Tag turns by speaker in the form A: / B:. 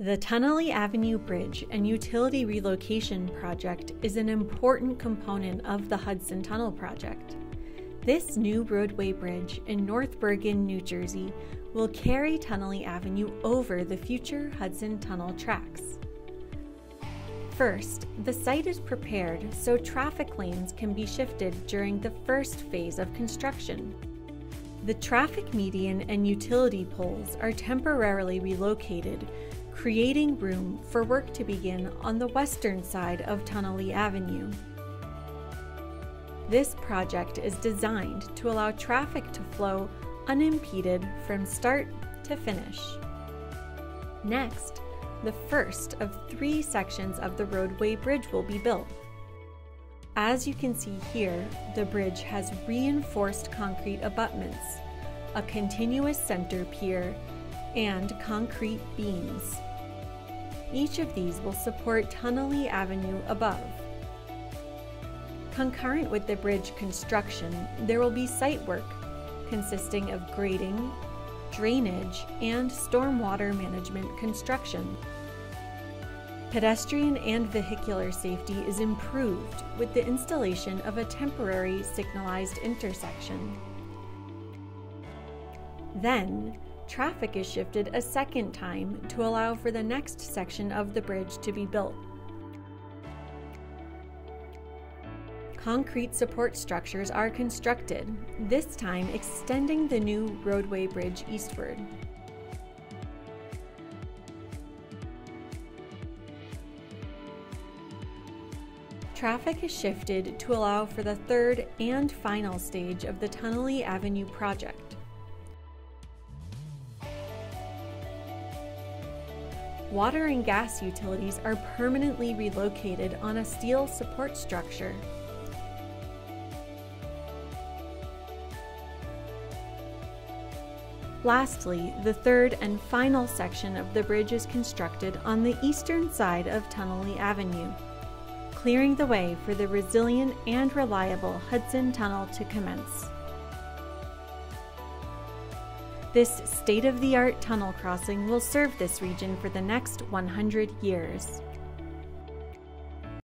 A: The Tonnelle Avenue Bridge and Utility Relocation Project is an important component of the Hudson Tunnel Project. This new roadway bridge in North Bergen, New Jersey will carry Tonnelle Avenue over the future Hudson Tunnel tracks. First, the site is prepared so traffic lanes can be shifted during the first phase of construction. The traffic median and utility poles are temporarily relocated creating room for work to begin on the western side of Tonnelle Avenue. This project is designed to allow traffic to flow unimpeded from start to finish. Next, the first of three sections of the roadway bridge will be built. As you can see here, the bridge has reinforced concrete abutments, a continuous center pier, and concrete beams. Each of these will support Tonnelle Avenue above. Concurrent with the bridge construction, there will be site work consisting of grading, drainage, and stormwater management construction. Pedestrian and vehicular safety is improved with the installation of a temporary signalized intersection. Then, traffic is shifted a second time to allow for the next section of the bridge to be built. Concrete support structures are constructed, this time extending the new roadway bridge eastward. Traffic is shifted to allow for the third and final stage of the Tonnelle Avenue project. Water and gas utilities are permanently relocated on a steel support structure. Lastly, the third and final section of the bridge is constructed on the eastern side of Tonnelle Avenue, clearing the way for the resilient and reliable Hudson Tunnel to commence. This state of the art tunnel crossing will serve this region for the next 100 years.